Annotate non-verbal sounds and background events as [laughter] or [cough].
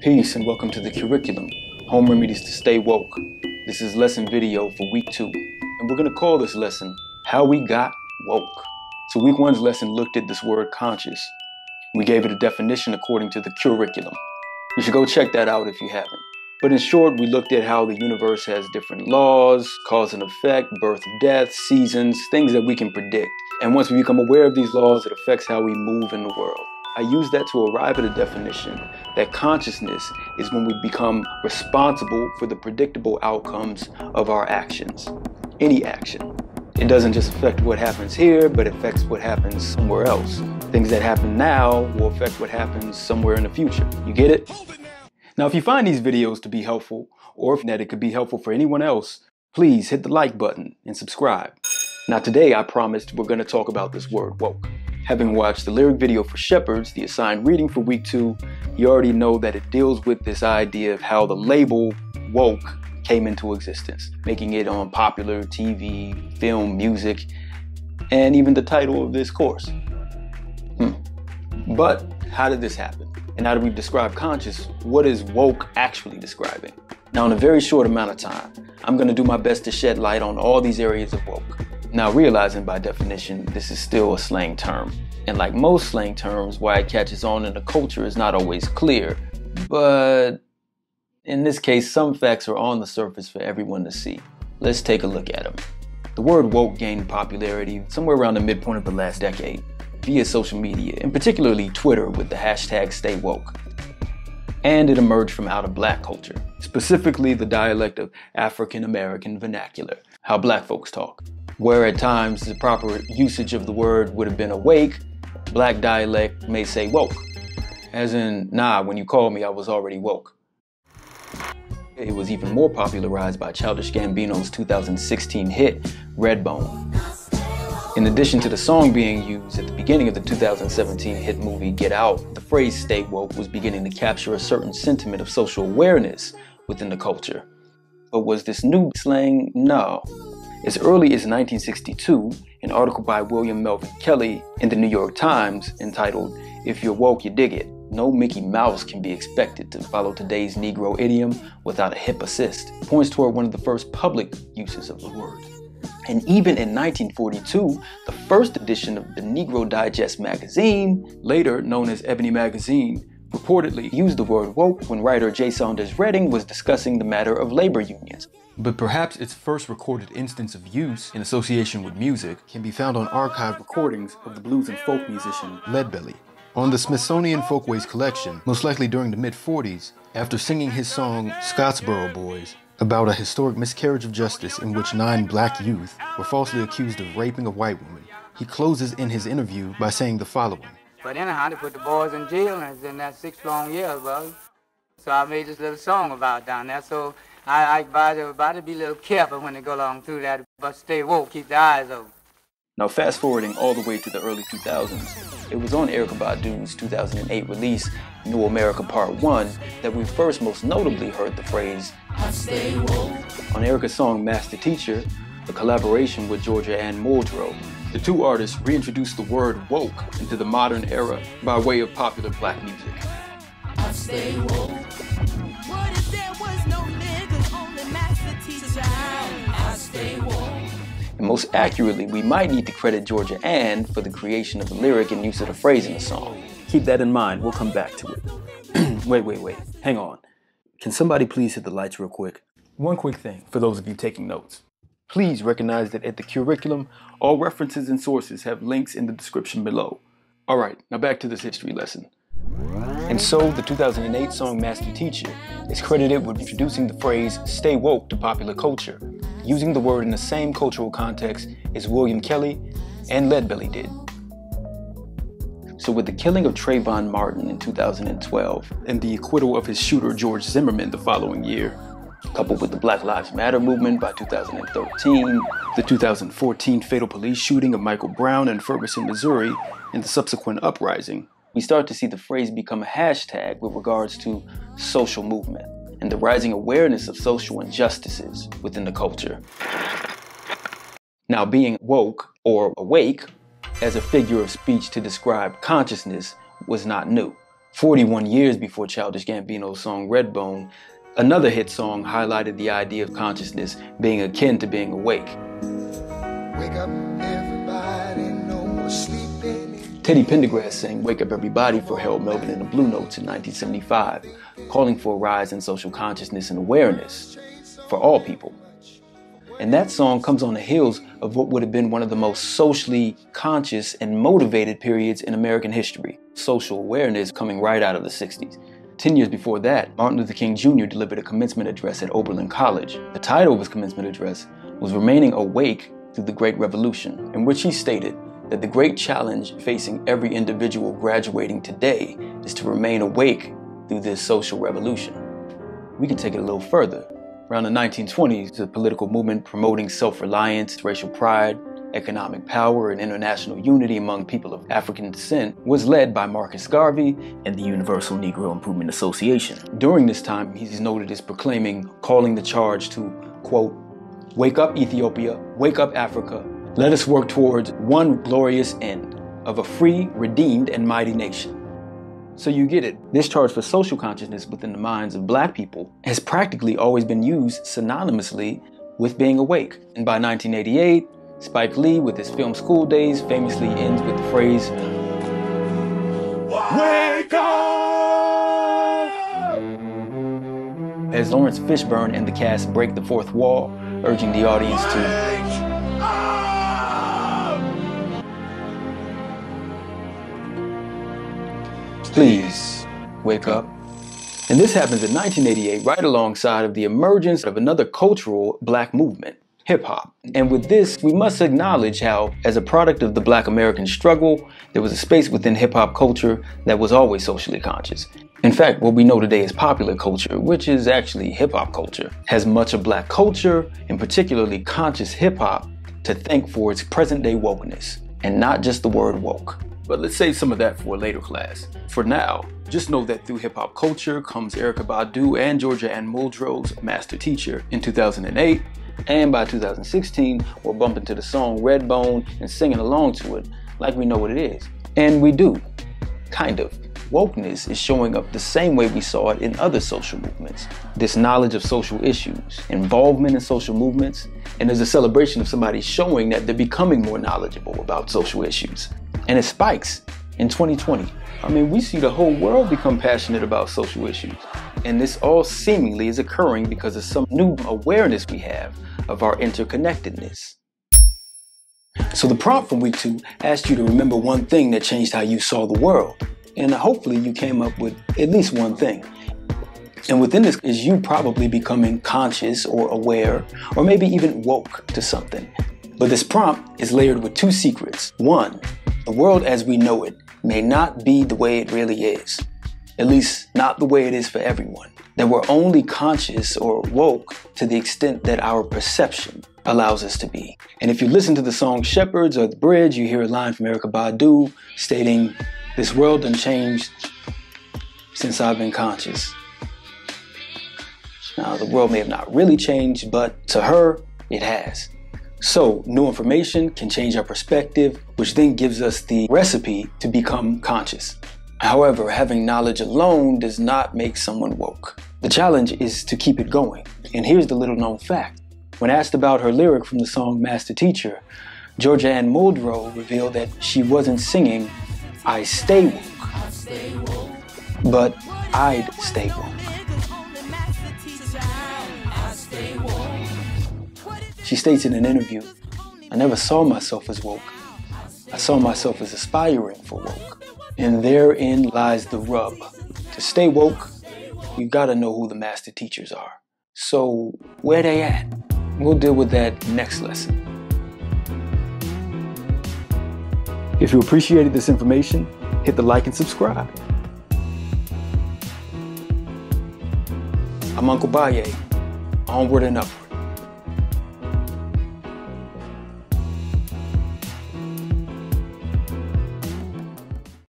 Peace and welcome to the CUREiculum, Home Remedies to Stay Woke. This is lesson video for week two, and we're gonna call this lesson, How We Got Woke. So week one's lesson looked at this word conscious. We gave it a definition according to the CUREiculum. You should go check that out if you haven't. But in short, we looked at how the universe has different laws, cause and effect, birth, death, seasons, things that we can predict. And once we become aware of these laws, it affects how we move in the world. I use that to arrive at a definition that consciousness is when we become responsible for the predictable outcomes of our actions, any action. It doesn't just affect what happens here, but affects what happens somewhere else. Things that happen now will affect what happens somewhere in the future. You get it? Now, if you find these videos to be helpful, or if that it could be helpful for anyone else, please hit the like button and subscribe. Now, today I promised we're going to talk about this word woke. Having watched the lyric video for Shepherds, the assigned reading for week two, you already know that it deals with this idea of how the label woke came into existence, making it on popular TV, film, music, and even the title of this course. Hmm. But how did this happen? And how do we describe conscious? What is woke actually describing? Now, in a very short amount of time, I'm going to do my best to shed light on all these areas of woke. Now, realizing by definition, this is still a slang term. And like most slang terms, why it catches on in the culture is not always clear. But in this case, some facts are on the surface for everyone to see. Let's take a look at them. The word woke gained popularity somewhere around the midpoint of the last decade via social media, and particularly Twitter with the hashtag StayWoke. And it emerged from out of black culture, specifically the dialect of African American vernacular, how black folks talk where at times the proper usage of the word would have been awake, black dialect may say woke. As in, nah, when you called me, I was already woke. It was even more popularized by Childish Gambino's 2016 hit, Redbone. In addition to the song being used at the beginning of the 2017 hit movie Get Out, the phrase stay woke was beginning to capture a certain sentiment of social awareness within the culture. But was this new slang? No. As early as 1962, an article by William Melvin Kelley in the New York Times entitled, If You're Woke, You Dig It, no Mickey Mouse can be expected to follow today's Negro idiom without a hip assist, points toward one of the first public uses of the word. And even in 1942, the first edition of the Negro Digest magazine, later known as Ebony Magazine, reportedly used the word woke when writer J. Saunders Redding was discussing the matter of labor unions. But perhaps its first recorded instance of use in association with music can be found on archived recordings of the blues and folk musician Leadbelly. On the Smithsonian Folkways collection, most likely during the mid 40s, after singing his song Scottsboro Boys, about a historic miscarriage of justice in which nine black youth were falsely accused of raping a white woman, he closes in his interview by saying the following but anyhow, they put the boys in jail, and it's been that six long years, brother. So I made this little song about down there. So I, I advise everybody to be a little careful when they go along through that, but stay woke, keep their eyes open. Now, fast forwarding all the way to the early 2000s, it was on Erykah Badu's 2008 release, New Amerykah Part 1, that we first most notably heard the phrase, I stay woke. On Erykah's song Master Teacher, a collaboration with Georgia Anne Muldrow, the two artists reintroduced the word woke into the modern era by way of popular black music. And most accurately, we might need to credit Georgia Anne for the creation of the lyric and use of the phrase in the song. Keep that in mind, we'll come back to it. [clears throat] wait, wait, wait, hang on. Can somebody please hit the lights real quick? One quick thing for those of you taking notes. Please recognize that at the CUREiculum, all references and sources have links in the description below. Alright, now back to this history lesson. And so, the 2008 song Master Teacher is credited with introducing the phrase stay woke to popular culture, using the word in the same cultural context as William Kelley and Leadbelly did. So with the killing of Trayvon Martin in 2012 and the acquittal of his shooter George Zimmerman the following year, coupled with the Black Lives Matter movement by 2013, the 2014 fatal police shooting of Michael Brown in Ferguson, Missouri, and the subsequent uprising, we start to see the phrase become a hashtag with regards to social movement and the rising awareness of social injustices within the culture. Now, being woke or awake as a figure of speech to describe consciousness was not new. 41 years before Childish Gambino's song Redbone, another hit song highlighted the idea of consciousness being akin to being awake. Wake up, everybody, no more sleeping. Teddy Pendergrass sang Wake Up Everybody for Harold Melvin and the Blue Notes in 1975, calling for a rise in social consciousness and awareness for all people. And that song comes on the heels of what would have been one of the most socially conscious and motivated periods in American history. Social awareness coming right out of the 60s. Ten years before that, Martin Luther King Jr. delivered a commencement address at Oberlin College. The title of his commencement address was Remaining Awake Through the Great Revolution, in which he stated that the great challenge facing every individual graduating today is to remain awake through this social revolution. We can take it a little further. Around the 1920s, the political movement promoting self-reliance, racial pride, economic power, and international unity among people of African descent was led by Marcus Garvey and the Universal Negro Improvement Association. During this time, he's noted as proclaiming, calling the charge to, quote, Wake up Ethiopia, wake up Africa, let us work towards one glorious end of a free, redeemed, and mighty nation. So you get it. This charge for social consciousness within the minds of black people has practically always been used synonymously with being awake. And by 1988, Spike Lee, with his film School Daze, famously ends with the phrase, Wake up! As Laurence Fishburne and the cast break the fourth wall, urging the audience to Please wake up. And this happens in 1988, right alongside of the emergence of another cultural black movement, hip hop. And with this, we must acknowledge how, as a product of the black American struggle, there was a space within hip hop culture that was always socially conscious. In fact, what we know today as popular culture, which is actually hip hop culture, has much of black culture, and particularly conscious hip hop, to thank for its present day wokeness, and not just the word woke. But let's save some of that for a later class. For now, just know that through hip hop culture comes Erykah Badu and Georgia Anne Muldrow's Master Teacher in 2008. And by 2016, we're bumping to the song Redbone and singing along to it like we know what it is. And we do, kind of. Wokeness is showing up the same way we saw it in other social movements. This knowledge of social issues, involvement in social movements, and there's a celebration of somebody showing that they're becoming more knowledgeable about social issues and it spikes in 2020. I mean, we see the whole world become passionate about social issues. And this all seemingly is occurring because of some new awareness we have of our interconnectedness. So the prompt from week two asked you to remember one thing that changed how you saw the world. And hopefully you came up with at least one thing. And within this is you probably becoming conscious or aware, or maybe even woke to something. But this prompt is layered with two secrets. One, the world as we know it may not be the way it really is, at least not the way it is for everyone. That we're only conscious or woke to the extent that our perception allows us to be. And if you listen to the song Shepherds or The Bridge, you hear a line from Erykah Badu stating, This world done changed since I've been conscious. Now, the world may have not really changed, but to her, it has. So, new information can change our perspective, which then gives us the recipe to become conscious. However, having knowledge alone does not make someone woke. The challenge is to keep it going. And here's the little known fact. When asked about her lyric from the song Master Teacher, Georgia Anne Muldrow revealed that she wasn't singing, I stay woke, but I'd stay woke. She states in an interview, I never saw myself as woke. I saw myself as aspiring for woke. And therein lies the rub. To stay woke, you gotta know who the master teachers are. So, where they at? We'll deal with that next lesson. If you appreciated this information, hit the like and subscribe. I'm Uncle Baye. Onward and upward.